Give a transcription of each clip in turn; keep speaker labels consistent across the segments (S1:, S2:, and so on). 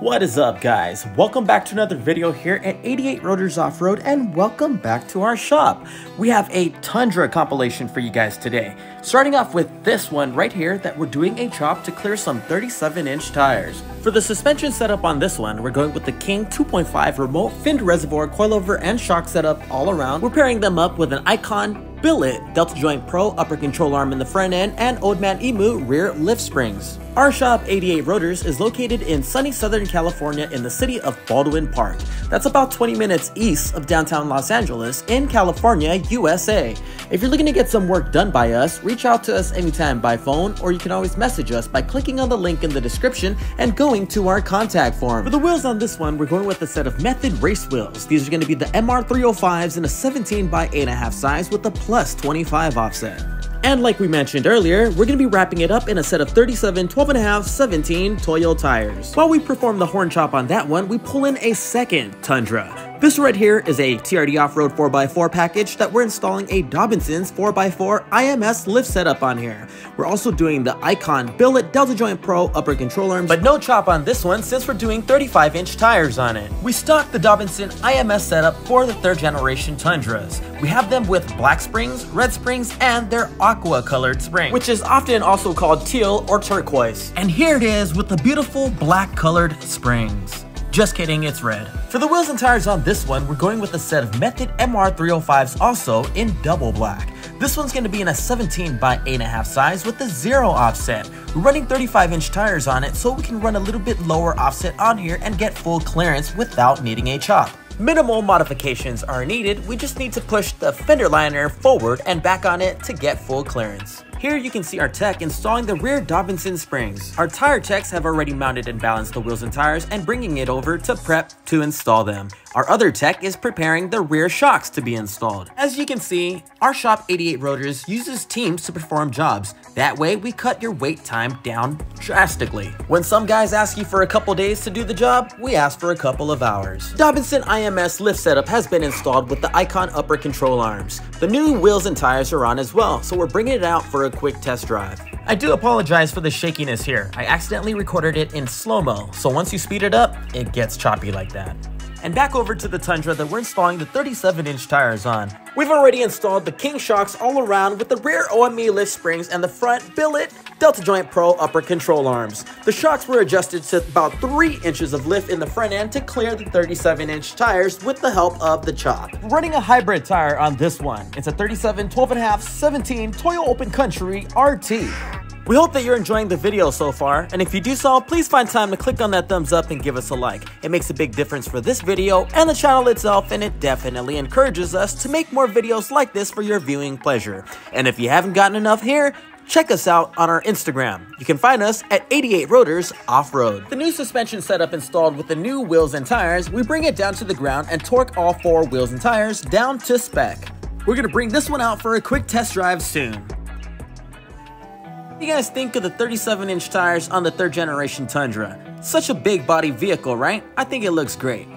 S1: What is up guys? Welcome back to another video here at 88 Rotors Off-Road and welcome back to our shop. We have a Tundra compilation for you guys today. Starting off with this one right here that we're doing a chop to clear some 37 inch tires. For the suspension setup on this one, we're going with the King 2.5 remote finned reservoir coilover and shock setup all around. We're pairing them up with an Icon Billet Delta Joint Pro upper control arm in the front end and Old Man Emu rear lift springs. Our shop, 88 Rotors, is located in sunny Southern California in the city of Baldwin Park. That's about 20 minutes east of downtown Los Angeles in California, USA. If you're looking to get some work done by us, reach out to us anytime by phone or you can always message us by clicking on the link in the description and going to our contact form. For the wheels on this one, we're going with a set of Method race wheels. These are going to be the MR305s in a 17 by 8.5 size with a plus 25 offset. And like we mentioned earlier, we're going to be wrapping it up in a set of 37, 12.5, 17 Toyo tires. While we perform the horn chop on that one, we pull in a second Tundra. This right here is a TRD Off-Road 4x4 package that we're installing a Dobinson's 4x4 IMS lift setup on here. We're also doing the Icon Billet Delta Joint Pro upper control arms, but no chop on this one since we're doing 35 inch tires on it. We stocked the Dobinson IMS setup for the third generation Tundras. We have them with black springs, red springs, and their aqua colored spring, which is often also called teal or turquoise. And here it is with the beautiful black colored springs. Just kidding, it's red. For the wheels and tires on this one, we're going with a set of Method MR305s also in double black. This one's going to be in a 17 by 8.5 size with a zero offset. We're running 35 inch tires on it so we can run a little bit lower offset on here and get full clearance without needing a chop. Minimal modifications are needed, we just need to push the fender liner forward and back on it to get full clearance. Here you can see our tech installing the rear Dobinson springs. Our tire techs have already mounted and balanced the wheels and tires and bringing it over to prep to install them. Our other tech is preparing the rear shocks to be installed. As you can see, our Shop 88 Rotors uses teams to perform jobs. That way we cut your wait time down drastically. When some guys ask you for a couple days to do the job, we ask for a couple of hours. Dobinson IMS lift setup has been installed with the Icon upper control arms. The new wheels and tires are on as well, so we're bringing it out for a quick test drive. I do apologize for the shakiness here. I accidentally recorded it in slow-mo, so once you speed it up, it gets choppy like that. And back over to the Tundra that we're installing the 37-inch tires on. We've already installed the King shocks all around with the rear OME lift springs and the front billet Delta Joint Pro upper control arms. The shocks were adjusted to about 3 inches of lift in the front end to clear the 37-inch tires with the help of the chop. running a hybrid tire on this one. It's a 37, 12.5, 17 Toyo Open Country RT. We hope that you're enjoying the video so far, and if you do so, please find time to click on that thumbs up and give us a like. It makes a big difference for this video and the channel itself, and it definitely encourages us to make more videos like this for your viewing pleasure. And if you haven't gotten enough here, check us out on our Instagram. You can find us at 88 Rotors Off-Road. The new suspension setup installed with the new wheels and tires, we bring it down to the ground and torque all four wheels and tires down to spec. We're gonna bring this one out for a quick test drive soon. What do you guys think of the 37 inch tires on the third generation Tundra? Such a big body vehicle, right? I think it looks great.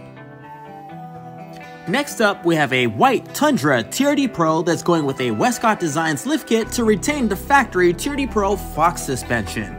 S1: Next up, we have a white Tundra TRD Pro that's going with a Westcott Designs lift kit to retain the factory TRD Pro Fox suspension.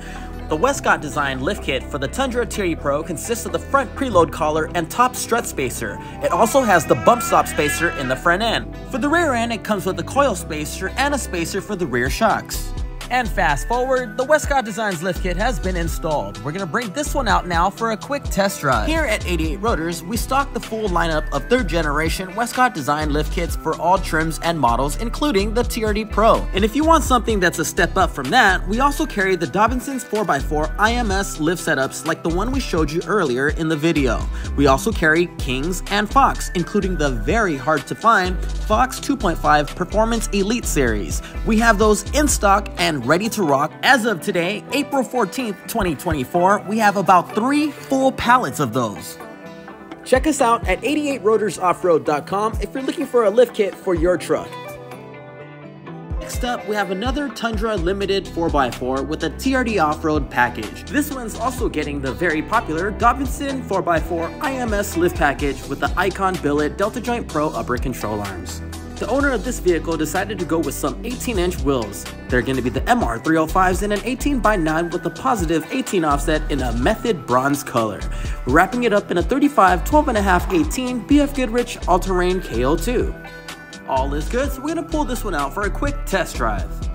S1: The Westcott design lift kit for the Tundra TRD Pro consists of the front preload collar and top strut spacer. It also has the bump stop spacer in the front end. For the rear end, it comes with a coil spacer and a spacer for the rear shocks. And fast forward, the Westcott Designs lift kit has been installed. We're gonna bring this one out now for a quick test drive. Here at 88 Rotors, we stock the full lineup of third generation Westcott Design lift kits for all trims and models, including the TRD Pro. And if you want something that's a step up from that, we also carry the Dobinson's 4x4 IMS lift setups like the one we showed you earlier in the video. We also carry Kings and Fox, including the very hard to find Fox 2.5 Performance Elite Series. We have those in stock and ready to rock. As of today, April 14th, 2024, we have about three full pallets of those. Check us out at 88rotorsoffroad.com if you're looking for a lift kit for your truck. Next up, we have another Tundra Limited 4x4 with a TRD off-road package. This one's also getting the very popular Dobinson 4x4 IMS lift package with the Icon Billet Delta Joint Pro upper control arms. The owner of this vehicle decided to go with some 18 inch wheels. They're going to be the MR305s in an 18 by 9 with a positive 18 offset in a Method bronze color. Wrapping it up in a 35 12.5 18 BF Goodrich All Terrain KO2. All is good, so we're going to pull this one out for a quick test drive.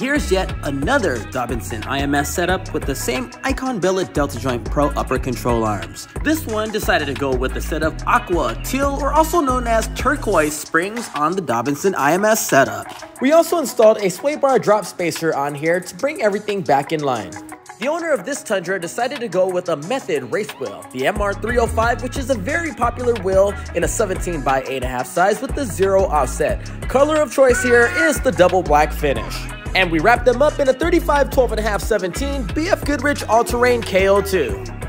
S1: Here's yet another Dobinson IMS setup with the same Icon Billet Delta Joint Pro upper control arms. This one decided to go with the set of aqua, teal, or also known as turquoise springs on the Dobinson IMS setup. We also installed a sway bar drop spacer on here to bring everything back in line. The owner of this Tundra decided to go with a Method race wheel, the MR305, which is a very popular wheel in a 17 by 8.5 size with the zero offset. Color of choice here is the double black finish. And we wrap them up in a 35 12 and a half 17 BF Goodrich All-Terrain KO2.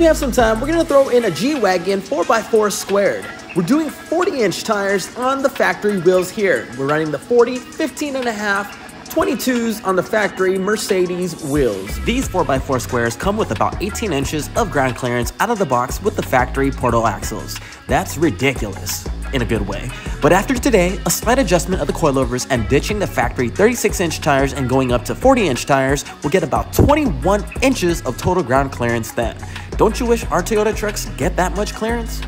S1: we have some time, we're gonna throw in a G-Wagon 4x4 squared. We're doing 40 inch tires on the factory wheels here. We're running the 40, 15 and a half, 22s on the factory Mercedes wheels. These 4x4 squares come with about 18 inches of ground clearance out of the box with the factory portal axles. That's ridiculous in a good way. But after today, a slight adjustment of the coilovers and ditching the factory 36 inch tires and going up to 40 inch tires, we'll get about 21 inches of total ground clearance then. Don't you wish our Toyota trucks get that much clearance?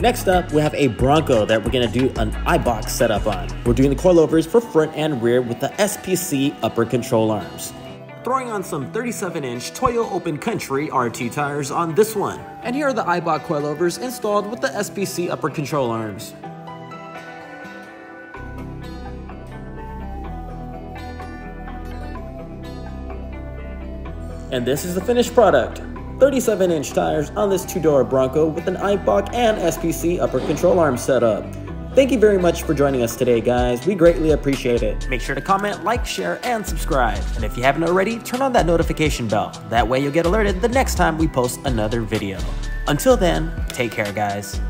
S1: Next up, we have a Bronco that we're going to do an Eibach setup on. We're doing the coilovers for front and rear with the SPC upper control arms. Throwing on some 37-inch Toyo Open Country RT tires on this one. And here are the Eibach coilovers installed with the SPC upper control arms. And this is the finished product. 37 inch tires on this two door Bronco with an Eibach and SPC upper control arm setup. Thank you very much for joining us today, guys. We greatly appreciate it. Make sure to comment, like, share, and subscribe. And if you haven't already, turn on that notification bell. That way you'll get alerted the next time we post another video. Until then, take care, guys.